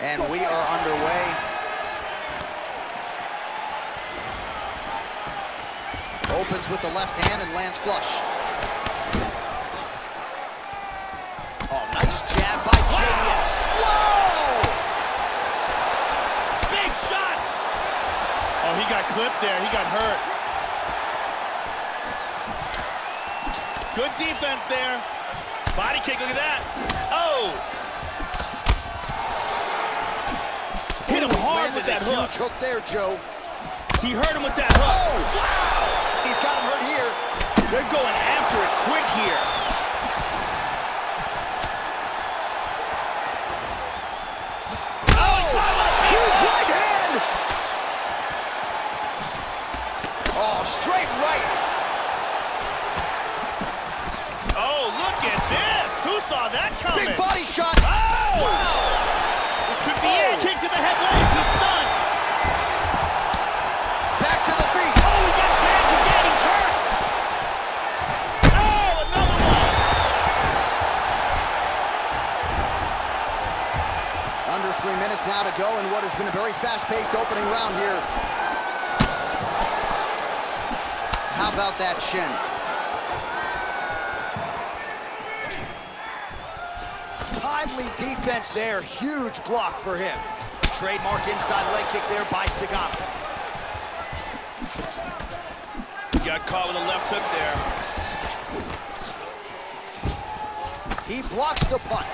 And we are underway. Opens with the left hand and lands flush. Oh, nice jab by JDS. Whoa! Big shots! Oh, he got clipped there. He got hurt. Good defense there. Body kick, look at that. Oh! Hit him hard with that hook. huge hook there, Joe. He hurt him with that hook. Oh, wow! He's got him hurt here. They're going body shot. Oh! Wow! This could be Oh. it. Kick to the head legs. He's stunned. Back to the feet. Oh, he got tagged again. He's hurt. Oh, another one. Under three minutes now to go in what has been a very fast-paced opening round here. How about that shin? Timely defense there. Huge block for him. Trademark inside leg kick there by Sagano. Got caught with a left hook there. He blocks the punch.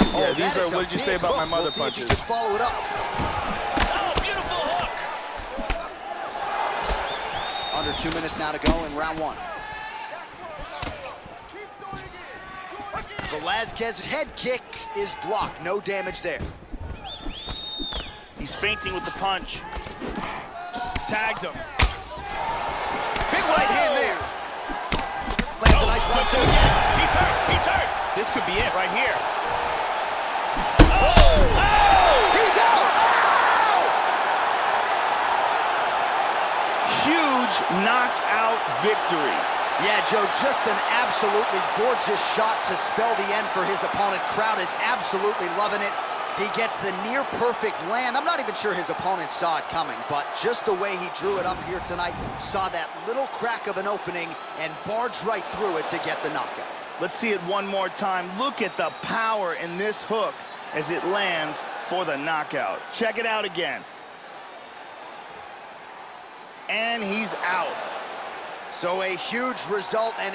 Yeah, Oh, these are- what did you say big about my mother we'll see if he punches? can follow it up. Oh, beautiful hook. Under two minutes now to go in round one. Velasquez's head kick is blocked. No damage there. He's feinting with the punch. Tagged him. Big right hand there. Oh. Lands a nice one, him two. again. He's hurt. He's hurt. This could be it right here. Oh! Oh! He's out! Huge knockout victory. Yeah, Joe, just an absolutely gorgeous shot to spell the end for his opponent. Crowd is absolutely loving it. He gets the near perfect land. I'm not even sure his opponent saw it coming, but just the way he drew it up here tonight, saw that little crack of an opening and barged right through it to get the knockout. Let's see it one more time. Look at the power in this hook as it lands for the knockout. Check it out again. And he's out. So a huge result and a